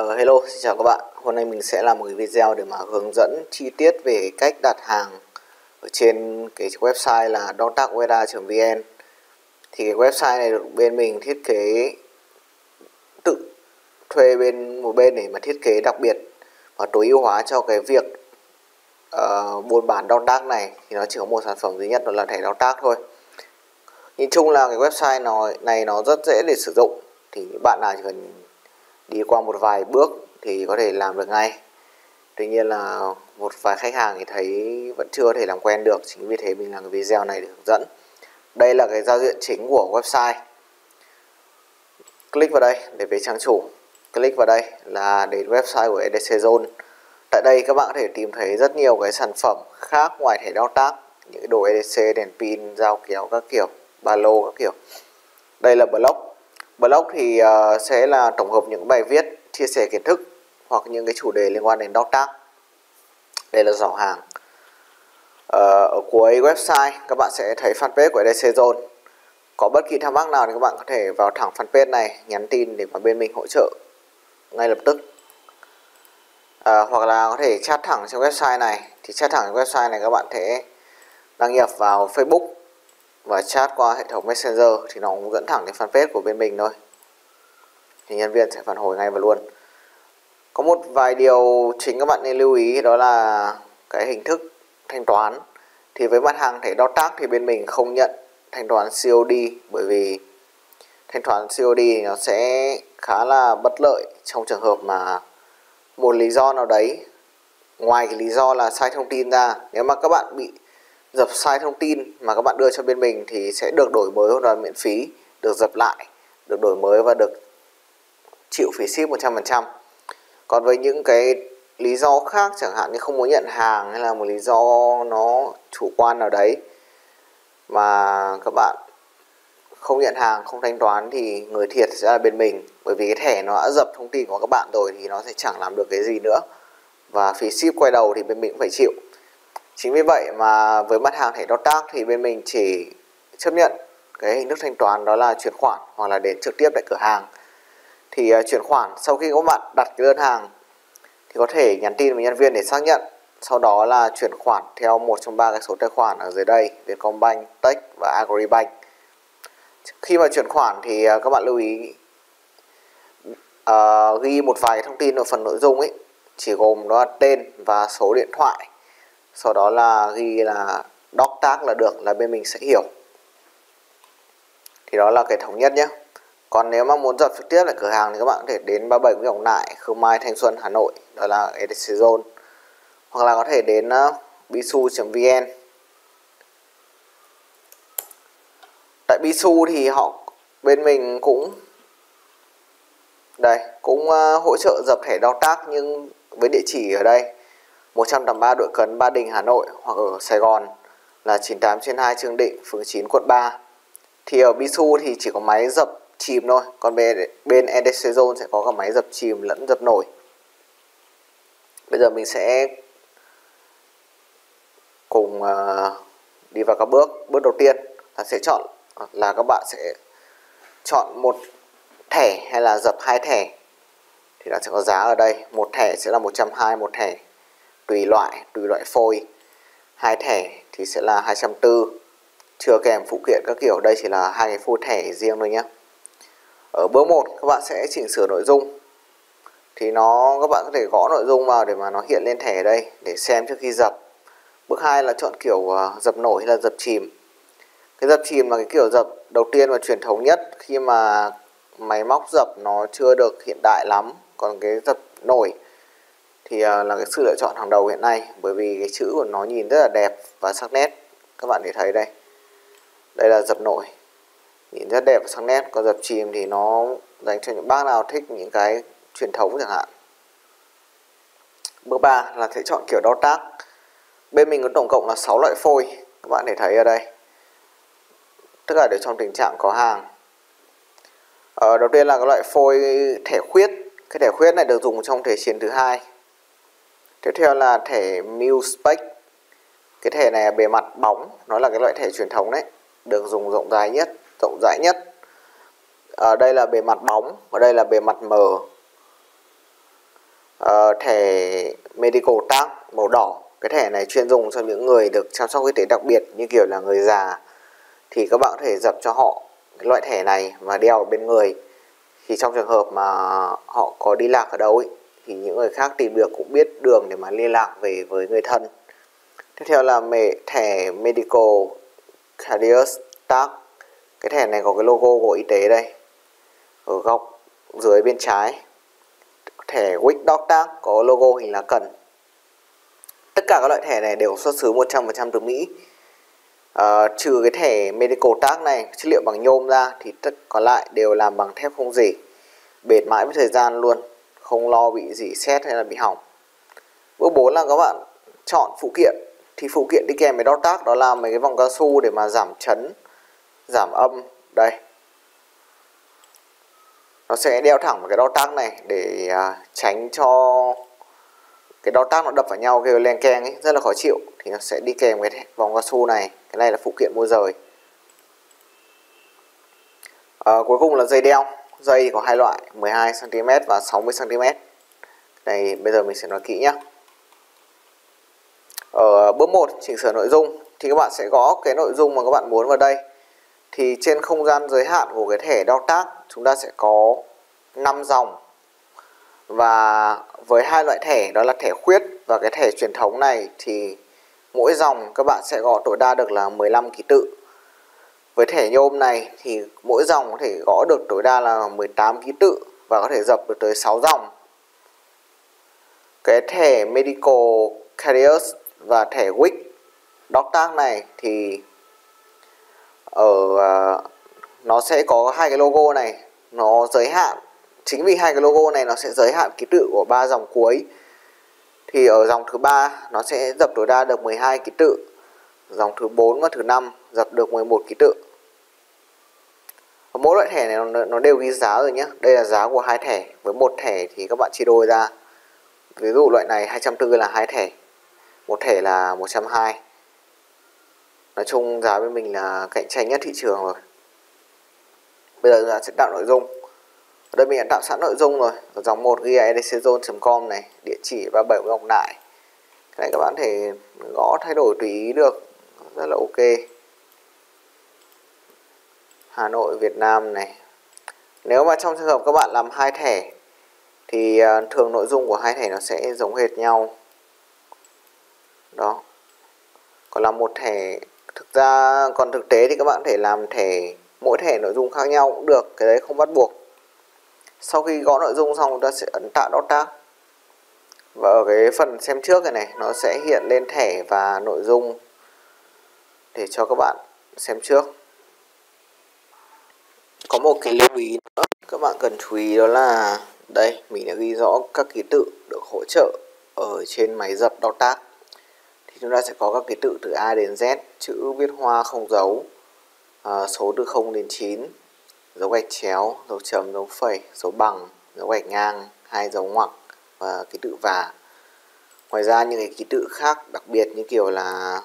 Uh, hello, xin chào các bạn. Hôm nay mình sẽ làm một cái video để mà hướng dẫn chi tiết về cách đặt hàng ở trên cái website là dontakweda.vn. Thì cái website này được bên mình thiết kế tự thuê bên một bên để mà thiết kế đặc biệt và tối ưu hóa cho cái việc uh, buôn bán Dontac này thì nó chỉ có một sản phẩm duy nhất đó là thẻ Dontac thôi. Nhìn chung là cái website nó này nó rất dễ để sử dụng thì bạn nào chỉ cần đi qua một vài bước thì có thể làm được ngay. Tuy nhiên là một vài khách hàng thì thấy vẫn chưa thể làm quen được, chính vì thế mình làm cái video này để hướng dẫn. Đây là cái giao diện chính của website. Click vào đây để về trang chủ. Click vào đây là đến website của EDC Zone. Tại đây các bạn có thể tìm thấy rất nhiều cái sản phẩm khác ngoài thẻ đao tác, những cái đồ EDC đèn pin, dao kéo các kiểu, ba lô các kiểu. Đây là blog. Blog thì uh, sẽ là tổng hợp những bài viết, chia sẻ kiến thức hoặc những cái chủ đề liên quan đến đọc tác. Đây là giỏ hàng. Uh, ờ, ở cuối website các bạn sẽ thấy fanpage của EDC Zone. Có bất kỳ thắc mắc nào thì các bạn có thể vào thẳng fanpage này nhắn tin để mà bên mình hỗ trợ ngay lập tức. À, hoặc là có thể chat thẳng trên website này thì chat thẳng trên website này các bạn thể đăng nhập vào Facebook và chat qua hệ thống Messenger thì nó cũng dẫn thẳng đến fanpage của bên mình thôi. Thì nhân viên sẽ phản hồi ngay và luôn. Có một vài điều chính các bạn nên lưu ý, đó là cái hình thức thanh toán. Thì với mặt hàng thẻ đo tác thì bên mình không nhận thanh toán COD bởi vì thanh toán COD thì nó sẽ khá là bất lợi trong trường hợp mà một lý do nào đấy, ngoài cái lý do là sai thông tin ra. Nếu mà các bạn bị dập sai thông tin mà các bạn đưa cho bên mình thì sẽ được đổi mới hoàn toàn miễn phí, được dập lại, được đổi mới và được chịu phí ship 100%. Còn với những cái lý do khác chẳng hạn như không muốn nhận hàng hay là một lý do nó chủ quan nào đấy mà các bạn không nhận hàng, không thanh toán thì người thiệt sẽ là bên mình. Bởi vì cái thẻ nó đã dập thông tin của các bạn rồi thì nó sẽ chẳng làm được cái gì nữa. Và phí ship quay đầu thì bên mình cũng phải chịu. Chính vì vậy mà với mặt hàng thẻ đo tác thì bên mình chỉ chấp nhận cái hình thức thanh toán đó là chuyển khoản hoặc là đến trực tiếp tại cửa hàng. Thì uh, chuyển khoản sau khi các bạn đặt cái đơn hàng thì có thể nhắn tin với nhân viên để xác nhận. Sau đó là chuyển khoản theo một trong ba cái số tài khoản ở dưới đây, Vietcombank, Tech và Agribank. Khi mà chuyển khoản thì uh, các bạn lưu ý uh, ghi một vài thông tin ở phần nội dung ấy, chỉ gồm đó là tên và số điện thoại sau đó là ghi là doc tag là được là bên mình sẽ hiểu. Thì đó là cái thống nhất nhé. Còn nếu mà muốn dập trực tiếp lại cửa hàng thì các bạn có thể đến 37 Nguyễn Ngọc Nại, Khương Mai, Thanh Xuân, Hà Nội. Đó là EDC Zone hoặc là có thể đến ờ, uh, bisu.vn tại bisu thì họ bên mình cũng đây cũng uh, hỗ trợ dập thẻ đo tác nhưng với địa chỉ ở đây. 183 Đội Cấn Ba Đình Hà Nội hoặc ở Sài Gòn là 98 trên 2 Trương Định, phường 9 quận 3. Thì ở Bisu thì chỉ có máy dập chìm thôi, còn bên bên EDC Zone sẽ có cả máy dập chìm lẫn dập nổi. Bây giờ mình sẽ cùng uh, đi vào các bước. Bước đầu tiên là sẽ chọn là các bạn sẽ chọn một thẻ hay là dập hai thẻ thì nó sẽ có giá ở đây một thẻ sẽ là 120 một thẻ tùy loại tùy loại phôi. Hai thẻ thì sẽ là 240 chưa kèm phụ kiện các kiểu, đây chỉ là hai cái phôi thẻ riêng thôi nhé ở bước 1 các bạn sẽ chỉnh sửa nội dung. Thì nó, các bạn có thể gõ nội dung vào để mà nó hiện lên thẻ đây, để xem trước khi dập. Bước 2 là chọn kiểu à, dập nổi hay là dập chìm. Cái dập chìm là cái kiểu dập đầu tiên và truyền thống nhất khi mà máy móc dập nó chưa được hiện đại lắm. Còn cái dập nổi thì à, là cái sự lựa chọn hàng đầu hiện nay, bởi vì cái chữ của nó nhìn rất là đẹp và sắc nét. Các bạn để thấy đây. Đây là dập nổi. Nhìn rất đẹp và sắc nét. Còn dập chìm thì nó dành cho những bác nào thích những cái truyền thống chẳng hạn. Bước 3 là sẽ chọn kiểu đo tác. Bên mình có tổng cộng là 6 loại phôi. Các bạn để thấy ở đây. Tất cả đều trong tình trạng có hàng. Ở đầu tiên là cái loại phôi thẻ khuyết. Cái thẻ khuyết này được dùng trong thể chiến thứ hai tiếp theo là thẻ MuSpec cái thẻ này là bề mặt bóng nó là cái loại thẻ truyền thống đấy được dùng rộng rãi nhất rộng rãi nhất. Ở đây là bề mặt bóng ở đây là bề mặt mờ. Ờ, thẻ medical tag màu đỏ cái thẻ này chuyên dùng cho những người được chăm sóc y tế đặc biệt như kiểu là người già. Thì các bạn có thể dập cho họ cái loại thẻ này và đeo ở bên người. Thì trong trường hợp mà họ có đi lạc ở đâu ấy, thì những người khác tìm được cũng biết đường để mà liên lạc về với người thân. Tiếp theo là mẹ thẻ medical carriers tag. Cái thẻ này có cái logo của y tế đây ở góc dưới bên trái. Thẻ Wick Dog Tag có logo hình lá cần. Tất cả các loại thẻ này đều xuất xứ 100% từ Mỹ. À, trừ cái thẻ Medical Tag này chất liệu bằng nhôm ra thì tất còn lại đều làm bằng thép không gì bền mãi với thời gian luôn không lo bị gì xét hay là bị hỏng. Bước 4 là các bạn chọn phụ kiện. Thì phụ kiện đi kèm với đo tác đó là mấy cái vòng cao su để mà giảm chấn giảm âm. Đây. Nó sẽ đeo thẳng vào cái đo tác này để à, tránh cho cái đo tác nó đập vào nhau kêu len keng ấy rất là khó chịu. Thì nó sẽ đi kèm cái vòng cao su này. Cái này là phụ kiện mua rời. À, cuối cùng là dây đeo dây có hai loại 12 cm và 60 cm này, bây giờ mình sẽ nói kỹ nhé ở bước 1 chỉnh sửa nội dung, thì các bạn sẽ gõ cái nội dung mà các bạn muốn vào đây. Thì trên không gian giới hạn của cái thẻ đo tác, chúng ta sẽ có 5 dòng. Và với hai loại thẻ, đó là thẻ khuyết và cái thẻ truyền thống này, thì mỗi dòng các bạn sẽ gõ tối đa được là 15 ký tự với thẻ nhôm này thì mỗi dòng có thể gõ được tối đa là 18 ký tự và có thể dập được tới 6 dòng. Cái thẻ Medical Carriers và thẻ WIC doctor này thì ở uh, nó sẽ có hai cái logo này nó giới hạn chính vì hai cái logo này nó sẽ giới hạn ký tự của ba dòng cuối thì ở dòng thứ ba nó sẽ dập tối đa được 12 ký tự dòng thứ 4 và thứ 5 dập được 11 ký tự mỗi loại thẻ này nó, nó đều ghi giá rồi nhé đây là giá của hai thẻ. Với một thẻ thì các bạn chia đôi ra. Ví dụ loại này 240 là hai thẻ. Một thẻ là 120 nói chung giá bên mình là cạnh tranh nhất thị trường rồi. Bây giờ là sẽ tạo nội dung. Ở đây mình đã tạo sẵn nội dung rồi. Ở dòng 1 ghi edczone.com này địa chỉ 37 Ngọc Nại cái này các bạn thể gõ thay đổi tùy ý được. Rất là ok. Hà Nội, Việt Nam này. Nếu mà trong trường hợp các bạn làm hai thẻ, thì ờ, thường nội dung của hai thẻ nó sẽ giống hệt nhau. Đó. Còn làm một thẻ, thực ra còn thực tế thì các bạn có thể làm thẻ, mỗi thẻ nội dung khác nhau cũng được, cái đấy không bắt buộc. Sau khi gõ nội dung xong, chúng ta sẽ ấn tạo dot tag và ở cái phần xem trước này này, nó sẽ hiện lên thẻ và nội dung để cho các bạn xem trước có một cái lưu ý nữa các bạn cần chú ý đó là đây mình đã ghi rõ các ký tự được hỗ trợ ở trên máy dập đo tác thì chúng ta sẽ có các ký tự từ A đến Z chữ viết hoa không dấu à, số từ 0 đến 9 dấu gạch chéo dấu chấm dấu phẩy dấu bằng dấu gạch ngang hai dấu ngoặc và ký tự và ngoài ra những cái ký tự khác đặc biệt như kiểu là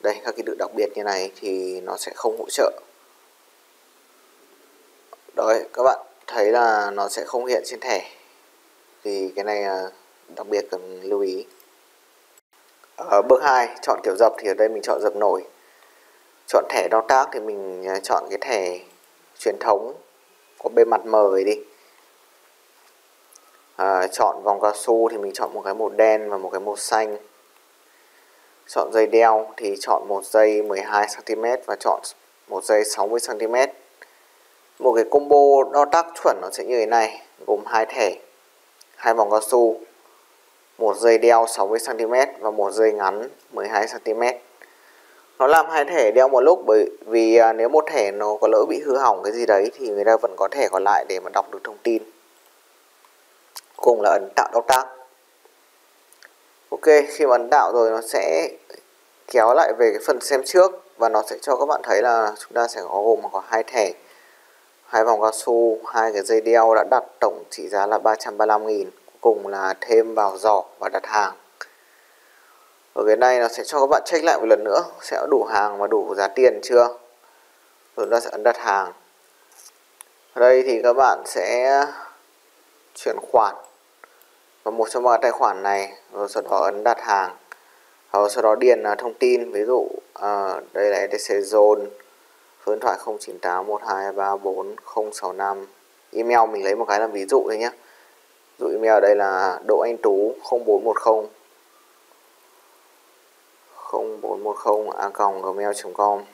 đây các ký tự đặc biệt như này thì nó sẽ không hỗ trợ đấy các bạn thấy là nó sẽ không hiện trên thẻ. Thì cái này đặc biệt cần lưu ý. Ở bước 2 chọn kiểu dập thì ở đây mình chọn dập nổi. Chọn thẻ đo tác thì mình à, chọn cái thẻ truyền thống có bề mặt mờ đi. À, chọn vòng cao su thì mình chọn một cái màu đen và một cái màu xanh. Chọn dây đeo thì chọn một dây 12 cm và chọn một dây 60 cm một cái combo đo tác chuẩn nó sẽ như thế này, gồm hai thẻ hai vòng cao su, một dây đeo 60 cm và một dây ngắn 12 cm nó làm hai thẻ đeo một lúc bởi vì à, nếu một thẻ nó có lỡ bị hư hỏng cái gì đấy thì người ta vẫn có thẻ còn lại để mà đọc được thông tin. Cùng là ấn tạo đo tác. Ok, khi mà ấn tạo rồi nó sẽ kéo lại về cái phần xem trước và nó sẽ cho các bạn thấy là chúng ta sẽ có gồm có hai thẻ hai vòng cao su hai cái dây đeo đã đặt tổng trị giá là 335.000 cùng là thêm vào giỏ và đặt hàng. Ở cái này nó sẽ cho các bạn check lại một lần nữa sẽ đủ hàng và đủ giá tiền chưa? Rồi chúng ta sẽ ấn đặt hàng. Ở đây thì các bạn sẽ chuyển khoản vào một trong ba tài khoản này rồi sau đó ấn đặt hàng. Rồi sau đó điền à, thông tin ví dụ à, đây là ETC Zone số điện thoại 098 1234 065 email mình lấy một cái làm ví dụ thôi nhé dụ email ở đây là Đỗ Anh Tú 0410 0410 a gmail.com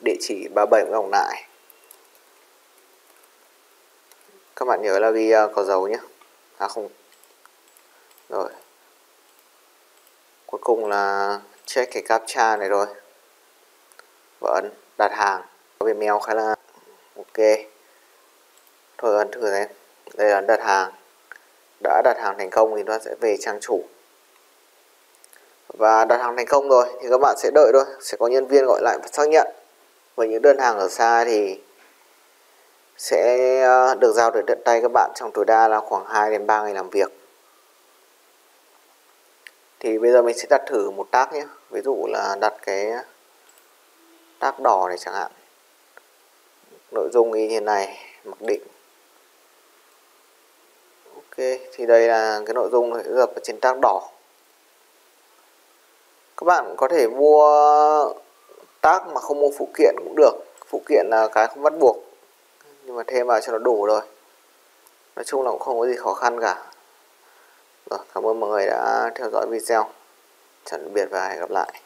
địa chỉ 37 Nguyễn Hồng Nại. Các bạn nhớ là ghi uh, có dấu nhé à không. Rồi. Cuối cùng là check cái captcha này rồi và ấn, đặt hàng. Có mèo khá là ok. Thôi, ấn thử xem. Đây là ấn đặt hàng. Đã đặt hàng thành công thì nó sẽ về trang chủ. Và đặt hàng thành công rồi, thì các bạn sẽ đợi thôi. Sẽ có nhân viên gọi lại và xác nhận. Với những đơn hàng ở xa thì sẽ ờ, được giao tới tận tay các bạn trong tối đa là khoảng 2 đến 3 ngày làm việc. Thì bây giờ mình sẽ đặt thử một tác nhé. Ví dụ là đặt cái tác đỏ này chẳng hạn. Nội dung y như thế này, mặc định. Ok, thì đây là cái nội dung sẽ dập ở trên tác đỏ. Các bạn có thể mua tác mà không mua phụ kiện cũng được. Phụ kiện là cái không bắt buộc, nhưng mà thêm vào cho nó đủ rồi. Nói chung là cũng không có gì khó khăn cả. Rồi, cảm ơn mọi người đã theo dõi video. Tạm biệt và hẹn gặp lại.